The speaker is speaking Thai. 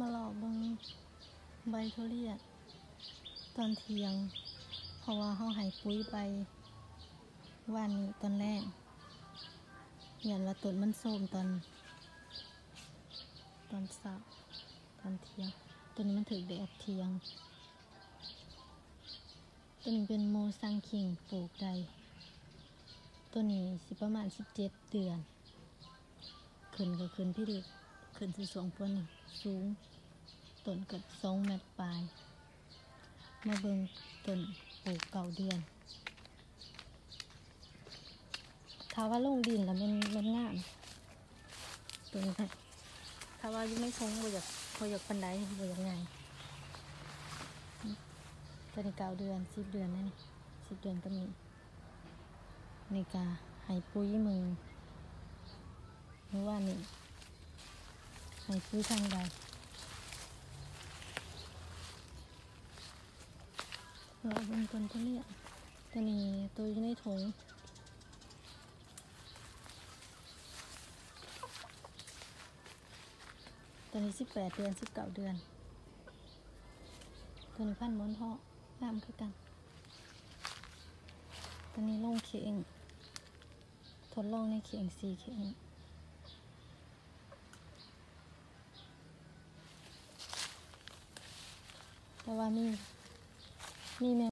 มาหลอกเบิงใบทุเรียนตอนเทียง เพราะว่าเขาให้ปุ๋ยไปวันนี้ตอนแรกเห็นว่าต้นมันโทรมตอน ตอนเช้าตอนเทียง ตัวนี้มันถึกแดดเทียง ตัวนี้เป็นโมซังคิงปลูกใด ตัวนี้สิประมาณสิบเจ็ดเดือน ขึ้นก็ขึ้นพี่ดิ ขึ้นสิสองพนสูงต้นเกิดสองเมตรปลาย มาเบิ่งต้นปลูกเก่าเดือนถ้าว่าลงดินแล้วมันมันงามตัวนี้ค่ะถ้าว่ายังไม่ทรงบ่อยากบ่อยากปันไดบ่อยากง่ายตัวนี้เก้าเดือนสิบเดือนนั่นนี่สิบเดือนก็มีนี่กาให้ปุ๋ยมือหรือว่านี่ ให้ปุ๋ยทางใดเราเบิ่งต้นทุเรียตัวนี้ตัวอยู่ในถุงตัวนี้สิบแปดเดือนสิบเก้าเดือน ตัวนี้พันหมอนเทองงามคือกัน ตัวนี้ลงเข่งทดลองในเข่งสี่เข่ง แต่ว่ามีมีแม่